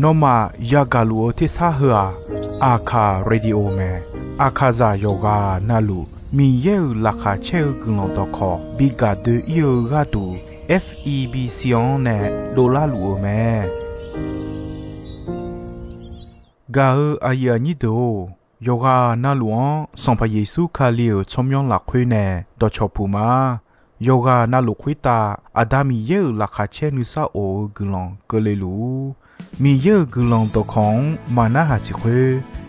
နောမယဂလူအတိစာဟာအာခာရေဒီယိုမဲအခါဇာယောဂာနာလူမီယေလာခါချေကုလောတော့ခေါ်ဘီဂါဒီယောဂါတူ FEB စီယွန်နဲ့ဒေါ်လာလူအိုမဲဂါအယာနီဒိုယောဂာနာလွန်စံဖယေစုခါလီယချုံယွန်လာခွေးနဲ့ဒေါ်ချောပူမာ โยกานาลุควิตาอาดามีเยอะลักาเชนุซาโอกุลองกเลลูมีเยอะกุลองตอของมานาหาสิเค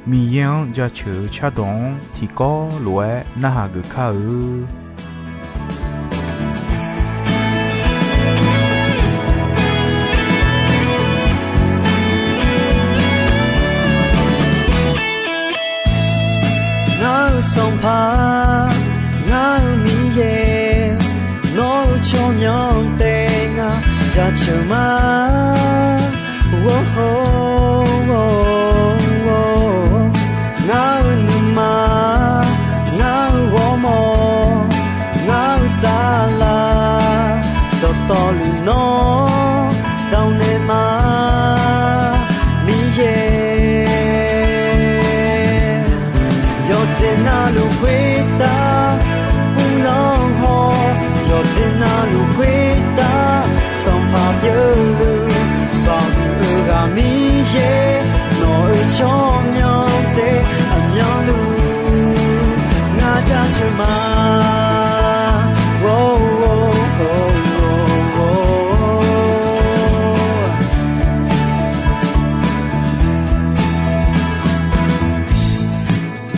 มีเยังจะเชื่อชาดองที่ก็รวยนาหากข้าเอส่งพา ကြချုံ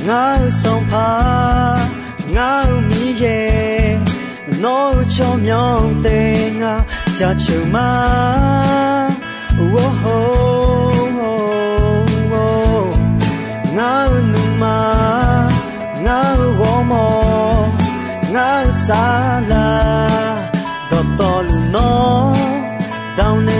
ငါဆောင်ဖာငါမီရဲ့နောချောမြောင်းတဲ့ငါကြချုံမဝိုးဟိုးငါနုမငါဝမောငါစာလာတော်တော်လူနော်တောင်းနေ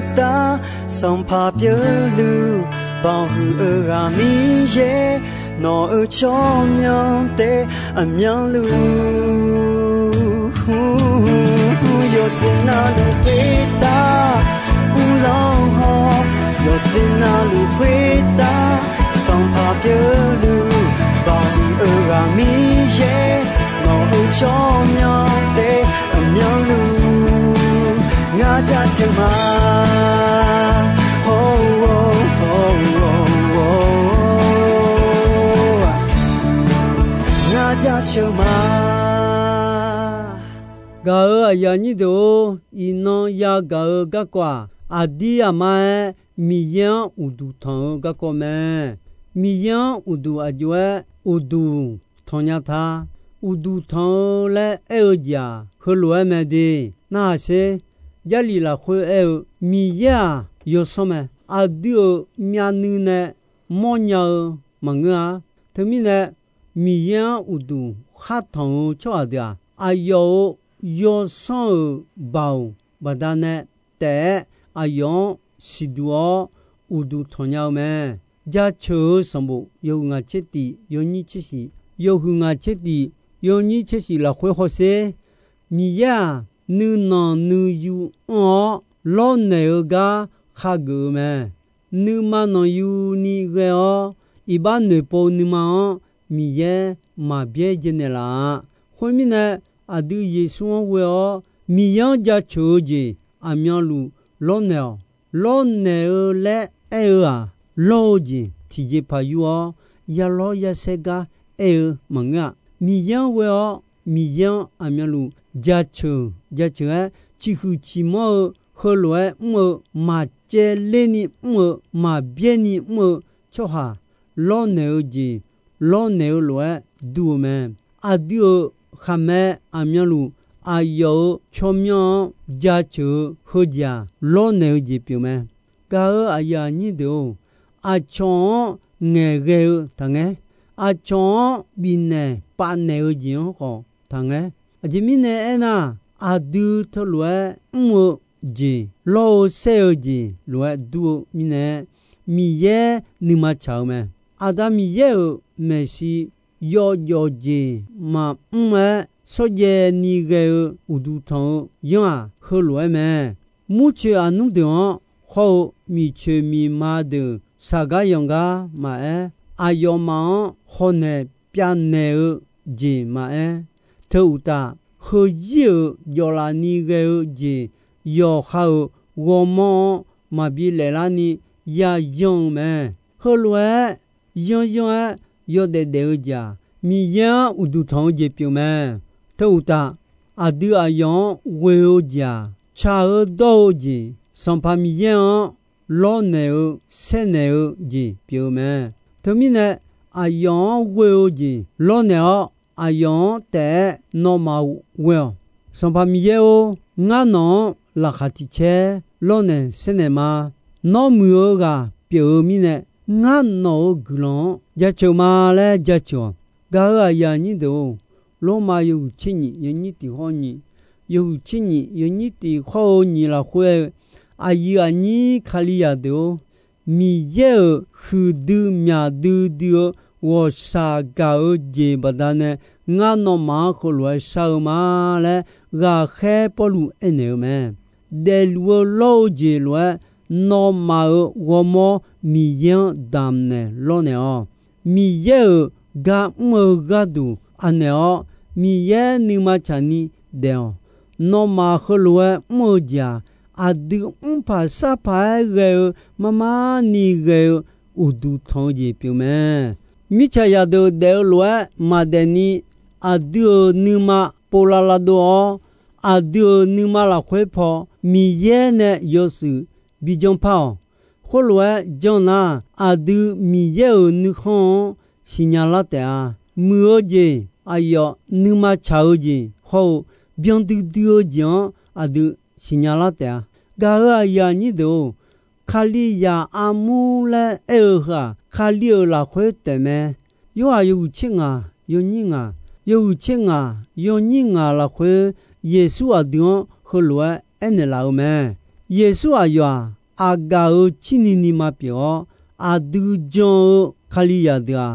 song pa bia lu bao hu ơ ga mi ye nó ơ cho nhau tê âm nhau lu yo zin na lu pe ta u long ho yo zin na lu pe ta song pa bia lu bao hu ơ ga mi ye nó ơ cho nhau tê âm nhau lu ငါကြချိန်မှာ Oh oh oh oh oh ငါကြချိန်မှာဂါရယာညိတိုဤနောယာဂါရကကွာအဒီယမမီယံဥဒူထောင်ကကောမဲမီယံဥဒူအကျွဲဥဒူထောင်ညာသာဥဒူထောင်လဲအဲ့ရကြခလွယ်မဲဒီနာရှေ lo me de na se ya li la khwe e mi ya yo so me a di o mya nu ne mo nya ma nga the mi ne mi yan u du kha thon cho a dia a yo ယောဆောဘောင်ဗဒနဲ့တဲ့အာယောစီဒူဥဒူထွန်ရောက်မယ်ဂျာချိုစံဘူယောငါချစ်တီယောညိချစ်စီယောဟုငါချစ်တီယောညိချစ်စီလာခွေခေါ်စေမီယာ နူနောနူယူအောလောနေကခါဂူမဲနူမနောယူနီရေအောဣဘနေပေါ်နီမောမီယေမဘဲဂျနေလာခွေမီနဲ့အဒူယေဆွန်ဝေောမီယောကြချိုဂျီအမြောလူလောနေလောနေလေအေအာလောဂျီတီဂျေဖာယူယလောယဆေကအေမငါမီယောဝေော မိယံအမြန်လူဂျာချူဂျာချူအချီခုချီမောဟောလွယ်မောမာကျဲလေးနိမောမာပြဲနိမောချောဟာလောနေကြီးလောနေလွယ်ဒူမဲအဒီယခမဲအမြန်လူအာယောချောမြောဂျာချူဟောဂျာလောနေကြီးပြမဲကာအယာညိတုံအချောငယ်ငယ်တငယ်အချောဘင်းနေပါနေကြီးဟော 당에 아지민네 에나 아두 털로에 응모 지 로세오지 로에 두오 미네 미예 니마 차오메 아다미예 메시 요요지 마 응메 소제 니게 우두통 영아 흘로에메 무치 안웅데오 호 미치 미마드 사가 영가 마에 아요마 호네 뺨네 지 마에 透达和有要拉尼个人要好我们嘛比来拉尼也用们后来用用要得得家米样有都同解表们透达阿都阿用为家查尔多人上把米样老奶哦三奶哦人表们他们呢阿用为家老奶哦 အယောင်တဲ့နော်မဝဲစံဖမီယေငါနော်လခတိချေလောနေစနေမာနော်မူယောကပြေမိနဲ့ငါနော်ဂလွန်ရချုံမာလဲရချုံဂါရယာညိတုံလောမယုချင်းညယညိတီဟောညိယုချင်းညယညိတီခောညိလာခွဲအယီအညိခလီယာတုံမီယေဟူဒူမြာဒူဒူ 我沙高杰不达呢，俺那马可来烧马嘞，俺海不路一牛么，得路老杰来，那马我么米样当呢老呢哦，米耶噶么噶都安呢哦，米耶你嘛查你的哦，那马可来么家。adu umpa sapa ge mama ni ge udu thong ji pyu me mi cha ya do de မိချယာဒိုဒဲလွဲမာဒနီအဒူနူမာပိုလာလာဒိုအဒူနူမာလာခွဲဖော်မီယဲနဲ့ယောစုဘီဂျွန်ဖောင်းခွလွဲဂျွန်နာအဒူမီယဲနူခွန်ရှင်ညာလာတဲအာမူအိုဂျင်အယောနူမာချာအိုဂျင်ဟောဗျွန်တူတူအိုဂျင်အဒူရှင်ညာလာတဲအာဂါရာယာညီဒို ခါလီယာအမူလအေခါခါလီလာခွဲတမဲယောအယုချင်းငါယောညင်းငါယောချင်းငါယောညင်းငါလာခွဲယေရှုအဒွန်ခလွယ်အဲ့နလာမဲယေရှုအယွာအာဂါအိုချီနီနီမပြောအာဒူဂျွန်ခါလီယာဒါ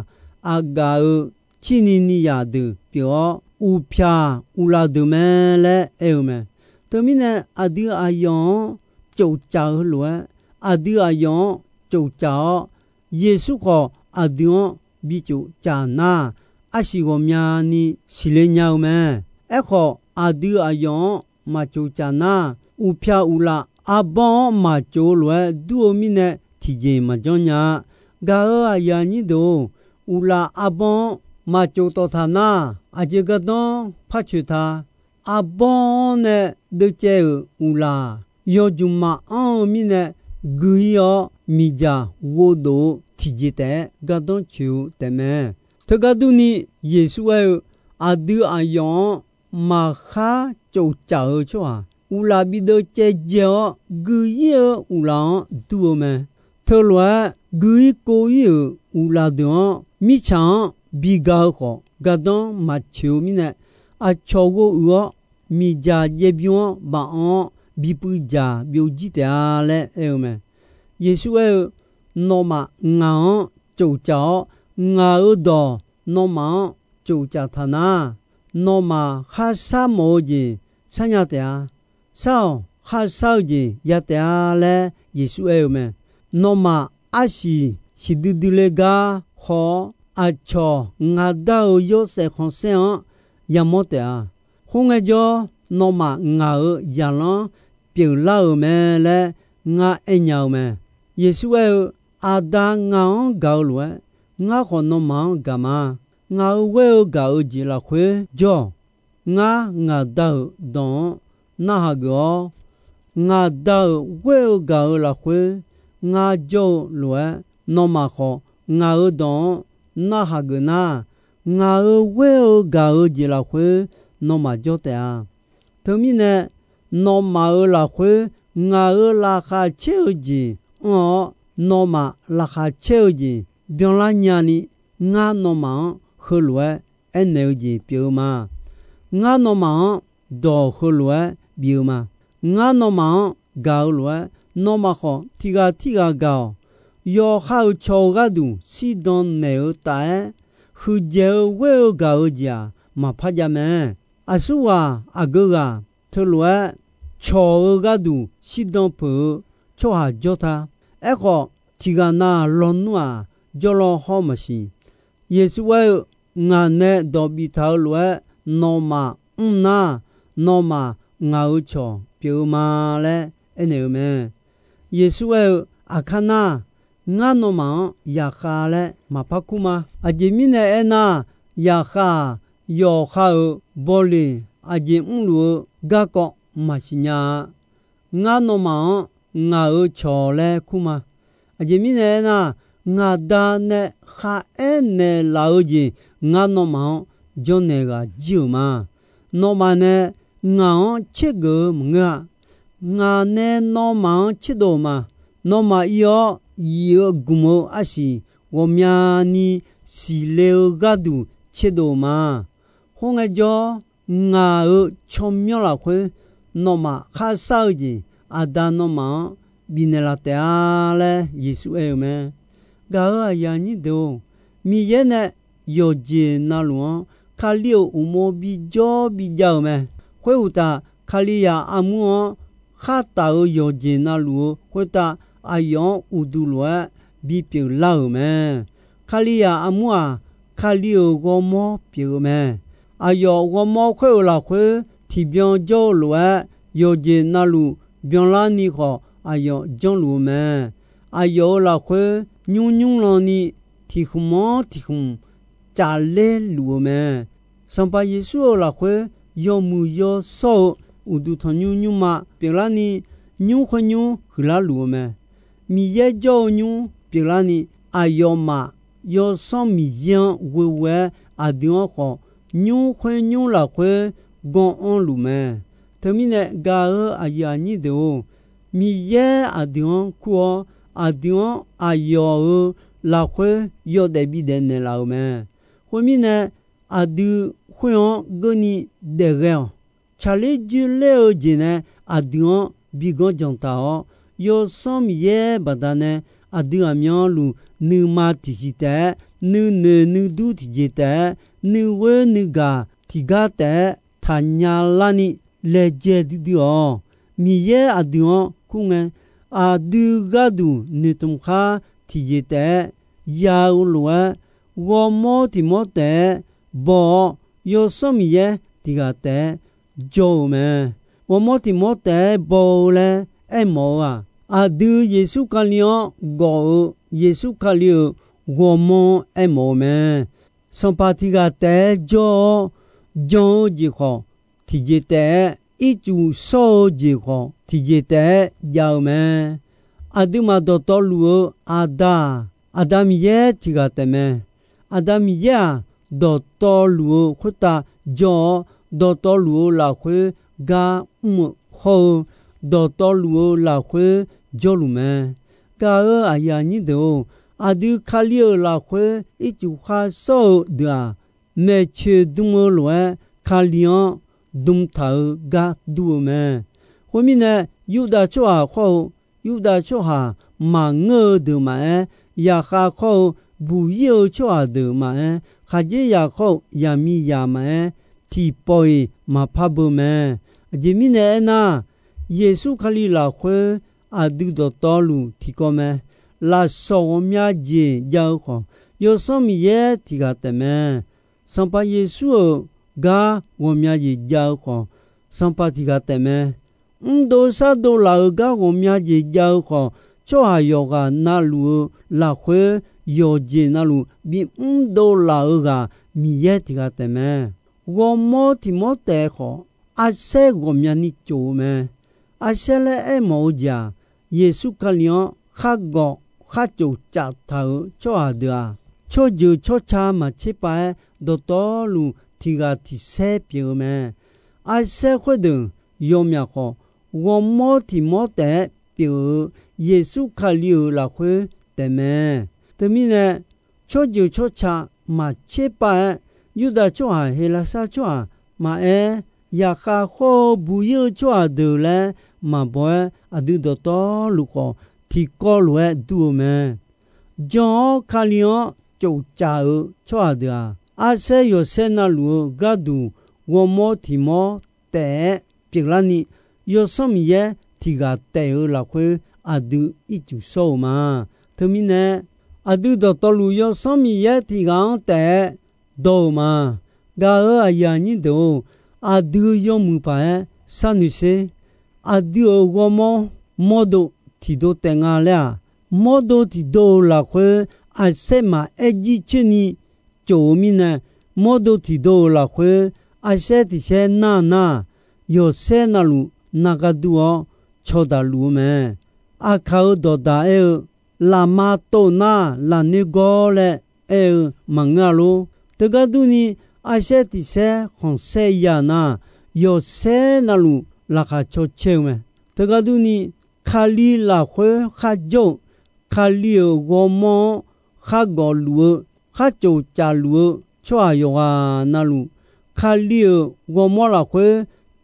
အာဂါအိုချီနီနီယာဒူပြောဥဖြာဥလာဒုမဲလဲအဲ့မဲတမင်းနဲ့အဒီအယောင်ကြုတ်ကြလွယ် ရှုခေါ်အဒီယဘီကျူဂျာနာအရှိကိုများနီစီလေညောင်းမဲအခုအဒီအယောမကျူဂျာနာဥဖြာဥလာအဘောမကျိုးလွယ်ဒူအမီနဲ့တီဂျေမကြောညာဂါအယာနီဒိုဥလာအဘောမကျိုးတော်သာနာအဂျေကတောဖတ်ချူသာအဘောနဲ့ဒုကျဲဥလာယောဂျူမာအောင်မိနဲ့ ဂူယောမိဂျာဝိုဒိုတီဂျီတဲ့ဂတ်တွန်ချူတဲ့မဲတကဒူနီယေရှုရဲ့အဒူအယောမခါကြိုချောချွာဥလာဘီဒိုချေဂျောဂူယောဥလောင်ဒူမဲထောလွာဂူကိုယောဥလာဒွန်မိချန်ဘီဂါခေါဂတ်တွန်မချူမိနဲ့အချောကိုဥမိဂျာယေပြွန်ဘာအော ဘီပူဂျာဘျိုကြည့်တယ်လေအဲမဲယေရှုရဲ့နောမငောင်းကြုတ်ကြောငါဥတော်နောမကြုတ်ကြသနာနောမခါဆာမောကြီးဆညာတဲ့ဆောင်းခါဆောက်ကြီးရတဲ့လေယေရှုရဲ့မဲနောမအရှိရှိဒူဒူလေကာခောအချောငါဒေါယောစေခွန်ဆန်ယမောတဲ့ခုံငကြောနောမငါရလန် ပြုလောက်မဲလဲငါအညောင်းမဲယေရှုရဲ့အာဒါငောင်းကောက်လွယ်ငါခေါ်နောမောင်ကမငါဝဲကောက်ကြည်လာခွေကြောငါငါတော့ဒွန်နာဟာကောငါတော့ဝဲကောလာခွေငါကြုံလွယ်နောမခောငါဒွန်နာဟာကနာငါဝဲကောကြလာခွေနောမကြောတဲ့အာသမီးနဲ့နော မလာခွေငါလာခါချေကြီးအော်နောမလာခါချေကြီးပြောင်းလာညာနီငါနောမခလွယ်အနေကြီးပြောမှာငါနောမဒေါ်ခလွယ်ပြောမှာငါနောမဂောလွယ်နောမခောတီကတီကဂောယောခါချောကဒူစီဒွန်နေတိုင်ခူဂျေဝဲဂောဂျာမဖကြမဲအဆူဝါအဂဂ ထလွယ်ချောကဒူစီဒွန်ဖူချောဟာဂျောတာအဲ့ခေါတီကနာလွန်နွာဂျောလောဟောမရှိယေစုဝဲငါနဲ့ဒေါ်ဘီထောက်လွယ်နောမအွန်းနာနောမငါဥချောပြူမာလဲအနေမဲယေစုရဲ့အခနာငါနောမယာခါလဲမဖကူမာအဂျီမီနဲ့အနာယာခါယောခါဘောလီ အဂျီမလူဂါကောမရှိညာငါနောမငါဥချောလဲခုမာအဂျီမီနဲ့နာငါဒါနဲ့ခါအဲနဲ့လာဥကြီးငါနောမဂျွန်နေကဂျူမာနောမနဲ့ငါချစ်ကမငါငါနဲ့နောမချစ်တော်မှာနောမယောယောဂုမောအရှိဝမြာနီစီလေဂဒူချစ်တော်မှာဟောငါကြော ငါအချုံမြောလာခွေနောမခါဆောက်ကြီးအဒါနောမဘီနလာတဲလဲယေရှုအဲမဲဂါယာညိတောမိရဲ့နဲ့ယောဂျေနာလွန်ခါလျိုဥမောဘီဂျောဘီကြောင်မဲခွေဥတာခါလီယာအမှုခါတာယောဂျေနာလူခွေတာအယောဥဒူလွဲဘီပြေလောက်မဲခါလီယာအမှုခါလီယိုဂောမောပြေမဲ အယောဝမောခွေလာခွေတီပြွန်ကြောလွတ်ယောဂျေနာလူပြွန်လာနီခေါ်အယောဂျွန်လူမန်အယောလာခွေညွန်းညွန်းလောနီတီခမောတီခုဂျာလဲလူမန်စံပါယေရှုလာခွေယောမူယောဆောဥဒုထညွန်းညွန်းမပြလာနီညွန်းခညွန်းဟလာလူမန်မိရဲ့ကြောညွန်းပြလာနီအယောမယောဆောမီယံဝေဝဲအဒျောခေါ် ညုံခွင်ညုံလာခွဲဂွန်အွန်လူမဲတမိနဲ့ဂါရအယာညိတုံမိရဲအဒွန်ကွာအဒွန်အယောလာခွဲယောတဲ့ပြီတဲ့နယ်လာမဲခွမိနဲ့အဒူခွင်ဂနီဒေရဲချာလေဂျူလေအိုဂျင်းနဲ့အဒွန်ဘီဂွန်ဂျွန်တာယောစုံရဲဘဒနဲ့အဒူအမြောလူနူမာတီတဲ့ နူနူနူဒူတီဂျီတဲ့နူဝဲနူဂါတီဂါတဲ့ထညာလာနီလေဂျေဒီဒီယောမီယေအဒူခုငန်အဒူဂါဒူနီတုံခါတီဂျီတဲ့ယာဥလွယ်ဝမောတိမောတေဘောယောစမီယေဒီကတဲ့ဂျိုမဲဝမောတိမောတေဘောလေအမောအာအဒူယေစုကလျောဂောယေစုကလျော ဝမောအမောမဲစံပါတိကတဲ့ဂျောဂျောဂျီခောတီဂျေတဲ့ဤကျူဆောဂျီခောတီဂျေတဲ့ယောင်မဲအဒုမတော်တော်လူအာဒါအဒမ်ရဲ့တီကတဲ့မဲအဒမ်ယာဒေါ်တော်လူခွတာဂျောဒေါ်တော်လူလာခွေဂါမှုခေါ် ဒေါ်တော်လူလာခွေဂျောလူမဲကာအယာညိတောအဒုခလီလာခွေအချူခါဆောဒာမေချေဒုမလွယ်ခလီယံဒုံထာဂါဒူမဲဝမီနယူဒါချွာခေါယူဒါချွာမာငើဒမယာခါခေါဘူးယောချွာဒမခါကြေယာခေါယာမီယာမဲတီပွိုမဖဘမဲအဂျီမီနေနာယေစုခလီလာခွေအဒုဒတော်လူတီကောမဲ လာဆောမြာဂျေယောခေါယောစမီယေတီကတမဲစံပါယေစုဂါဝမြာဂျေယောခေါစံပါတီကတမဲအန်ဒိုဆာဒိုလာဂါဝမြာဂျေယောခေါချောဟာယောကနာလူလာခွေယောဂျေနာလူဘီအန်ဒိုလာဂါမီယေတီကတမဲဝဝမောတိမောတဲခေါ်အဆဲကိုမြနိကြိုမဲအဆဲလဲအမောဂျာယေစုကလျောခါကော ခါကြိုချတာချောအဒာချောဂျူချောချာမချစ်ပါဒတော်လူတီဂာတီဆဲပြေမဲအဆဲခွဒယောမြခေါ်ဝမောတိမောတဲပြေယေစုခလျောလာခွေတမဲတမီနဲ့ချောဂျူချောချာမချစ်ပါယူဒချောဟာဟေလာစာချောဟာမအဲယာခါခိုဘူယေချောဒူလဲမဘွဲအဒူဒတော်လူခေါ် တီကောလွဲဒူမဲဂျောခါလျောကျုတ်ချာချောဒာအဆေယောဆေနလူဂဒူဝမောတီမောတဲပြလနီယောစမယေတီဂတဲလာခွေအဒူအီကျူဆောမာသမီနဲ့အဒုတော်တော်လူယောစမီရဲ့တီကောင်တဲ့ဒေါ်မာဂါအယာညင်တို့အဒုယောမူပါဆန်နုစေအဒုဝမောမောဒို တီဒိုတင်ငါလာမောဒိုတီဒိုလာခွေအဆက်မအကြီးချနီဂျိုမီနမောဒိုတီဒိုလာခွေအဆက်တီဆဲနာနာယောဆဲနလူနာဂဒူအောချောဒါလူမဲအခါဒေါ်ဒါအဲလာမတိုနာလာနေကိုလေအဲမငါလိုတကဒူနီအဆက်တီဆဲခွန်ဆဲယာနာယောဆဲနလူလာခါချိုချေမဲတကဒူနီ ခါလီလာခွေခါဂျုံခါလီဂေါမောခါဂေါလူခါချိုချာလူချွာယောဟာနလူခါလီဂေါမောလာခွေ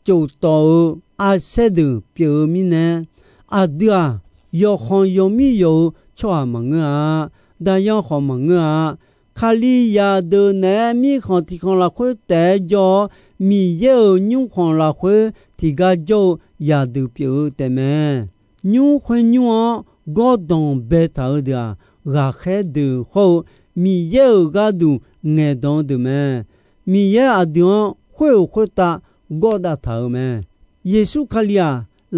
ကျုံတော်အဆက်ဒူပြေမီနေအဒူအာယောခွန်ယုံမီယောချွာမငါဒါယောခွန်မငါခါလီယာဒနဲမီခွန်တီခွန်လာခွေတဲကြောမီယေညုခွန်လာခွေတီကကြောယာဒူပြေတဲမဲ ညုခွန်ညွန်ဂေါဒွန်ဘေတာဒာဂါခဲဒူဟိုမီယေဂါဒူငဲဒွန်ဒမဲမီယေအဒွန်ခွေခွေတာဂေါဒတာမဲယေရှုခလျာ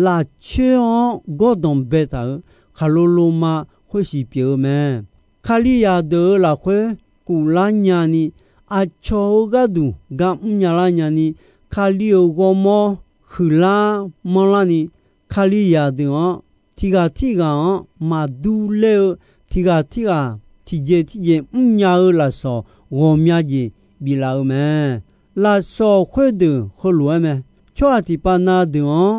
လာချေအောင်ဂေါဒွန်ဘေတာခလိုလိုမာခွေရှိပြေမဲခလီယာဒေလာခွေကူလာညာနီအချောဂဒူဂမ်ညာလာညာနီခလီယိုဂေါမောခူလာမောလာနီ ခလီယာဒေောတီဂါတီဂါမာဒူလေတီဂါတီဂါတီဂျေတီဂျေအညာလာဆောဝေါ်မြကြီးဘီလာမဲလာဆောခွေဒူခလွဲမဲချွာတီပနာဒေော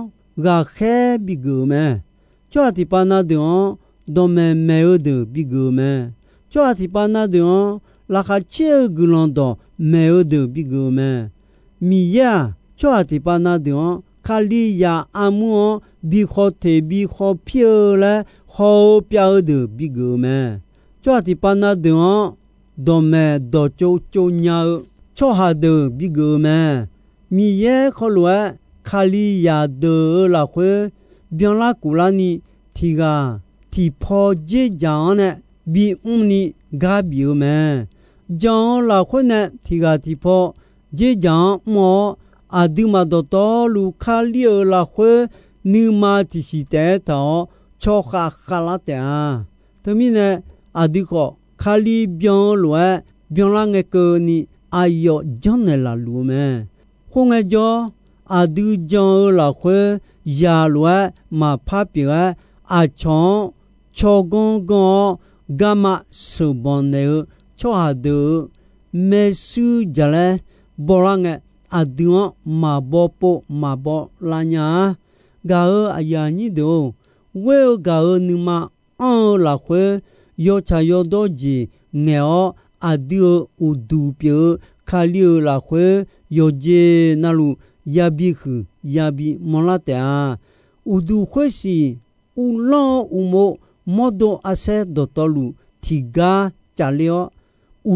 ဂါခဲဘီဂူမဲချွာတီပနာဒေောဒိုမဲမဲဒူဘီဂူမဲချွာတီပနာဒေောလာခချေဂူလွန်တော်မဲဒူဘီဂူမဲမီယာချွာတီပနာဒေော ခါလီယာအမွန်ဘီခေါ်တေဘီခေါ်ပြေလာခေါ်ပြောဒူဘီဂူမဲချွာတီပနာဒေောဒိုမဲဒိုချိုချိုညာချောဟာဒူဘီဂူမဲမီယေခေါ်လွဲခါလီယာဒေလာခွေဗျန်လာကူလာနီတီဂါတီဖောဂျေဂျောင်းနဲ့ဘီအုံနီဂါဘီယမဲဂျောင်းလာခွနဲ့တီဂါတီဖောဂျေဂျောင်းမော အဒူမဒတော်လူခါလီလာခွေနီမာတီစီတဲတော့ချောခါခလာတဲ့တမီနဲ့အဒူခောခါလီဗျန်လွဲဗျန်လာငယ်ကောနီအာယောဂျွန်နယ်လာလူမဲခုငယ်ကျော်အဒူဂျွန်လာခွေယာလွဲမဖပြအချောင်းချောကွန်ကွန်ဂမဆူဘွန်နေချောဟာဒူမေဆူဂျလဲဘောရငဲ အဒူမဘောပိုမဘောလာညာဂါအယာညီဒိုဝဲဂါနုမအောလာခွေယောချာယောဒိုဂျီငဲောအဒူဥဒူပြေခါလီလာခွေယောဂျေနလူယာဘီခယာဘီမောလာတဲဥဒူခွေစီဥလောဥမိုမောဒိုအဆေဒတော်လူတီဂါချလျောဥ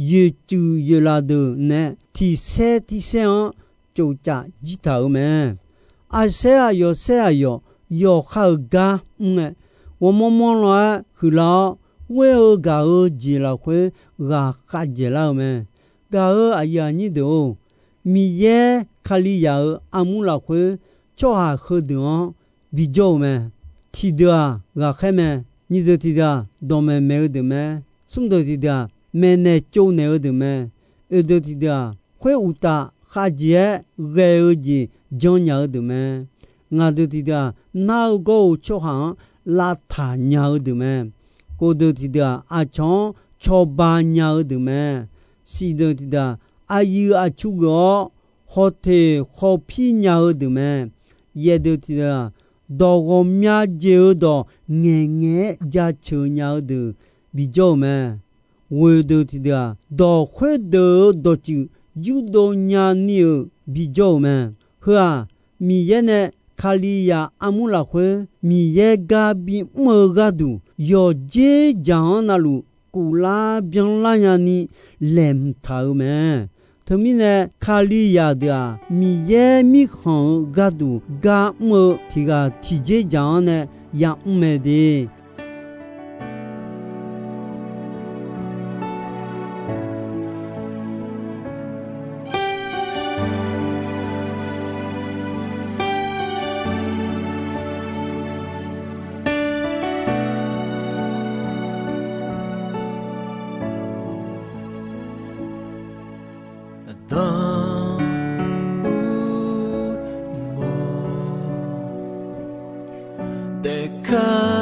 ဒွန်ဂါယူတာယေကျူယေလာဒနဲတီဆဲတီဆဲအောင်ကြိုကြဂျီတာမဲအဆေအယောဆေအယောယောခါဂါငဲဝမမောလာခူလာဝဲဂါဂျီလာခွေဂါခါဂျလာမဲဂါအယာညိဒိုမီယေခလီယာအမူလာခွေချောဟာခဒွန်ဘီဂျိုမဲတီဒာဂါခဲမဲညိဒတီဒါဒိုမဲမဲဒမဲစုံဒတီဒါ မဲနဲ့ကျုံနေတယ်မဲအဲ့ဒတိဒါခွဲဥတာခါကျဲရဲကြီးဂျွန်ညာတယ်မဲငါတို့တိဒါနောက်ကိုချောဟန်လာထာညာတယ်မဲကိုတို့တိဒါအချောင်းချောပါညာတယ်မဲစီတို့တိဒါအာယူအချုကောဟောတေခေါဖိညာတယ်မဲယေတို့တိဒါဒေါ်ကိုမြကျေတော့ငယ်ငယ်ကြချုံညာတယ်ဘီကြောမဲ ဝေဒတိဒါဒေါ်ခွဲဒေဒေါ်ချူယူဒိုညာနီဘီကြောမဲဟာမီရဲ့နဲ့ခါလီယာအမှုလာခွဲမီရဲ့ဂါဘီမောဂဒူယောဂျေဂျန်နာလူကူလာပြန်လာညာနီလမ်ထာမဲသမီးနဲ့ခါလီယာဒာမီရဲ့မိခေါင်ဂါဒူဂါမောတီကတီဂျေဂျန်နဲ့ယံမဲဒီ ပါ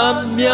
အမြ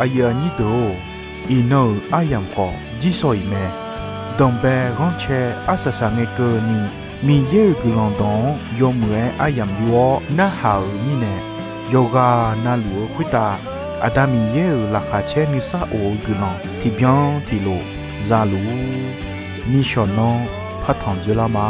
အယာနီတိုဤနောအယံကိုဂျီဆိုဤမဲဒုံဘဲရောင်းချဲအဆဆာငေကောနီမီယေဂူလွန်တောယုံမွေအယံယောနာဟာနီနေယောဂာနာလူခွိတာအဒမီယေလာခါချဲနီစာအိုဂူလွန်တီဗျန်တီလိုဇာလူနီရှောနောဖတ်ထောင်ကြလာမာ